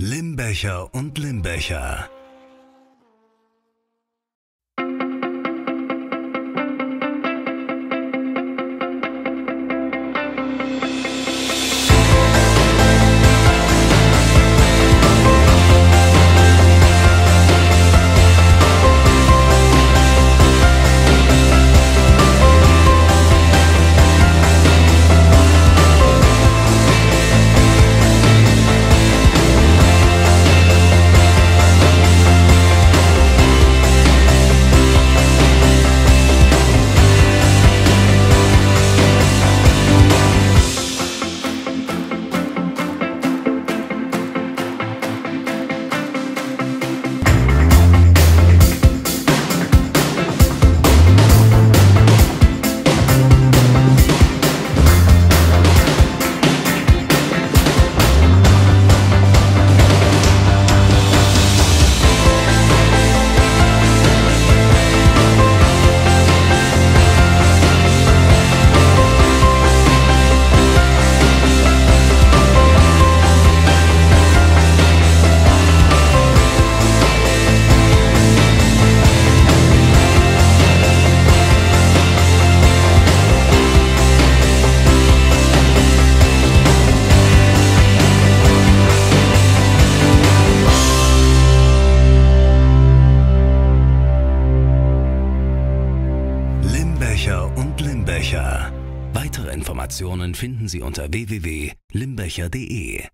Limbecher und Limbecher. Limbecher und Limbecher. Weitere Informationen finden Sie unter www.limbecher.de.